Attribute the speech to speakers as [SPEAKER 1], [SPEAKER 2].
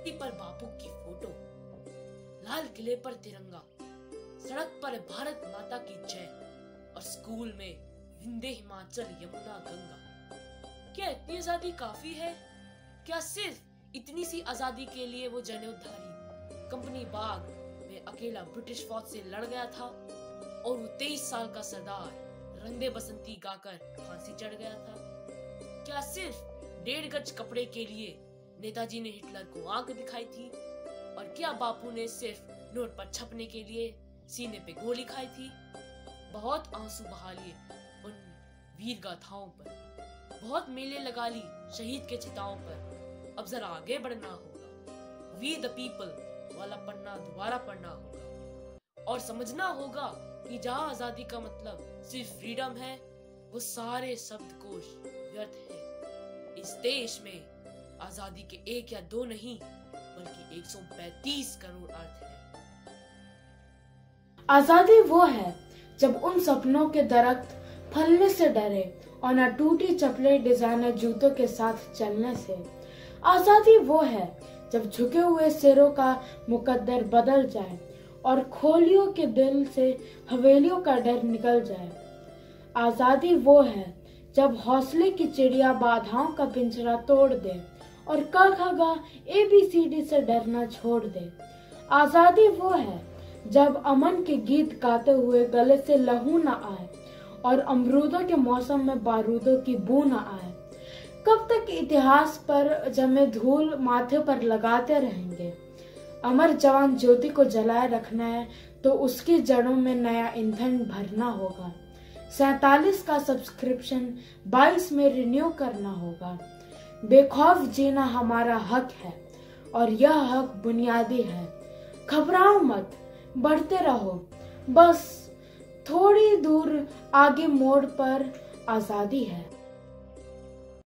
[SPEAKER 1] भित्ति पर बापू की फ़ोटो। लाल किले पर तिरंगा। सड़क पर भारत माता की जय। और स्कूल में विंध्य हिमाचल यमुना गंगा। क्या इतनी आज़ादी काफ़ी है? क्या सिर्फ़ इतनी सी आज़ादी के लिए वो जनेऊधारी कंपनी बाग में अकेला ब्रिटिश फौज से लड़ गया था? और वो तेईस साल का सरदार रंगे बसंती गाकर फांसी चढ़ गया था? क्या सिर्फ़ डेढ़ गज कपड़े के लिए नेताजी ने हिटलर को आँख दिखाई थी। और क्या बापू ने सिर्फ़ नोट पर छपने के लिए सीने पे गोली खाई थी? बहुत आँसू बहा लिए उन वीर गाथाओं पर। बहुत मेले लगा ली शहीद के चिताओं पर। अब जरा आगे बढ़ना होगा। वी द पीपल वाला पढ़ना दोबारा पढ़ना होगा। और समझना होगा कि जहाँ आज़ादी का मतलब सिर्फ़ फ्रीडम है, वो सारे शब्दकोश व्यर्थ है। इस देश में आज़ादी के एक या दो नहीं, बल्कि 135 करोड़ अर्थ है।
[SPEAKER 2] आज़ादी वो है जब उन सपनों के दरख्त फलने से डरे और न टूटी चपले डिज़ाइनर जूतों के साथ चलने से। आज़ादी वो है जब झुके हुए सिरों का मुकद्दर बदल जाए और खोलियों के दिल से हवेलियों का डर निकल जाए। आज़ादी वो है जब हौसले की चिड़िया बाधाओं का पिंजरा तोड़ दे और क ख ग ए बी सी डी से डरना छोड़ दे। आज़ादी वो है, जब अमन के गीत गाते हुए गले से लहू न आए और अमरूदों के मौसम में बारूदों की बू न आए। कब तक इतिहास पर जमे धूल माथे पर लगाते रहेंगे? अमर जवान ज्योति को जलाए रखना है तो उसकी जड़ों में नया ईंधन भरना होगा। सैतालीस का सब्सक्रिप्शन 22 में रिन्यू करना होगा। बेखौफ जीना हमारा हक है और यह हक बुनियादी है। घबराओ मत, बढ़ते रहो। बस थोड़ी दूर आगे मोड़ पर आज़ादी है।